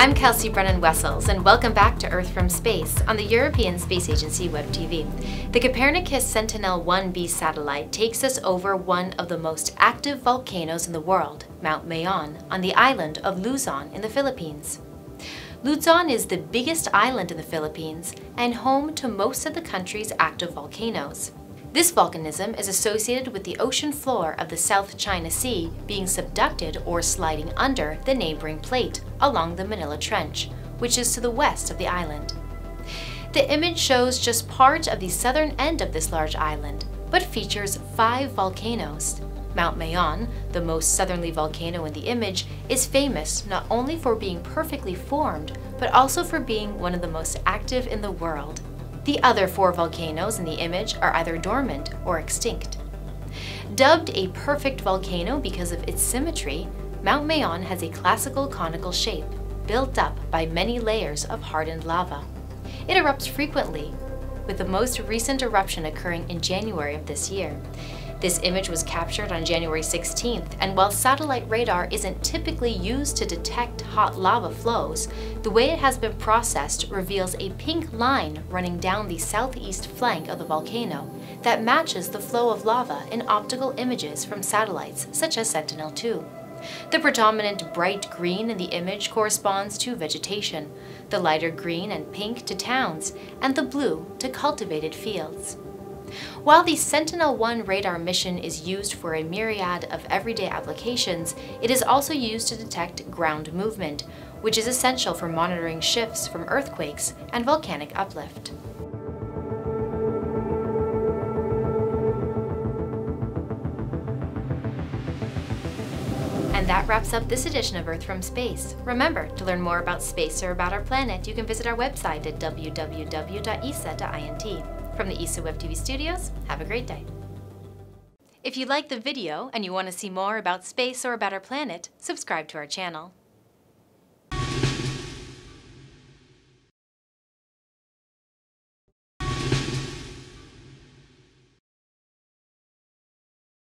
I'm Kelsea Brennan Wessels, and welcome back to Earth from Space on the European Space Agency Web TV. The Copernicus Sentinel-1B satellite takes us over one of the most active volcanoes in the world, Mount Mayon, on the island of Luzon in the Philippines. Luzon is the biggest island in the Philippines and home to most of the country's active volcanoes. This volcanism is associated with the ocean floor of the South China Sea being subducted or sliding under the neighboring plate along the Manila Trench, which is to the west of the island. The image shows just part of the southern end of this large island, but features five volcanoes. Mount Mayon, the most southerly volcano in the image, is famous not only for being perfectly formed, but also for being one of the most active in the world. The other four volcanoes in the image are either dormant or extinct. Dubbed a perfect volcano because of its symmetry, Mount Mayon has a classical conical shape, built up by many layers of hardened lava. It erupts frequently, with the most recent eruption occurring in January of this year. This image was captured on January 16th, and while satellite radar isn't typically used to detect hot lava flows, the way it has been processed reveals a pink line running down the southeast flank of the volcano that matches the flow of lava in optical images from satellites such as Sentinel-2. The predominant bright green in the image corresponds to vegetation, the lighter green and pink to towns, and the blue to cultivated fields. While the Sentinel-1 radar mission is used for a myriad of everyday applications, it is also used to detect ground movement, which is essential for monitoring shifts from earthquakes and volcanic uplift. And that wraps up this edition of Earth from Space. Remember, to learn more about space or about our planet, you can visit our website at www.esa.int. From the ESA Web TV studios, have a great day. If you like the video and you want to see more about space or about our planet, subscribe to our channel.